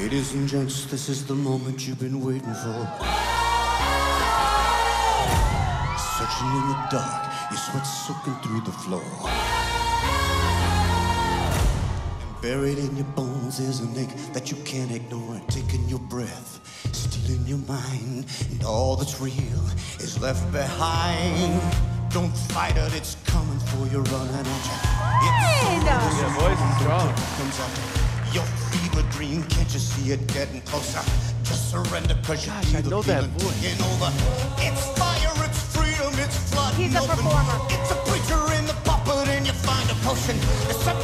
Ladies and gents, this is the moment you've been waiting for. Searching in the dark, your sweat soaking through the floor. And buried in your bones is an ache that you can't ignore. Taking your breath, stealing your mind, and all that's real is left behind. Don't fight it, it's coming for you, running at you. It's Yeah, voice is strong. comes up. Your fever dream, can't you see it getting closer? Just surrender, cause you Gosh, feel I the know that feeling voice. taking over. It's fire, it's freedom, it's flooding He's a open. performer. It's a preacher in the puppet, and you find a potion. You set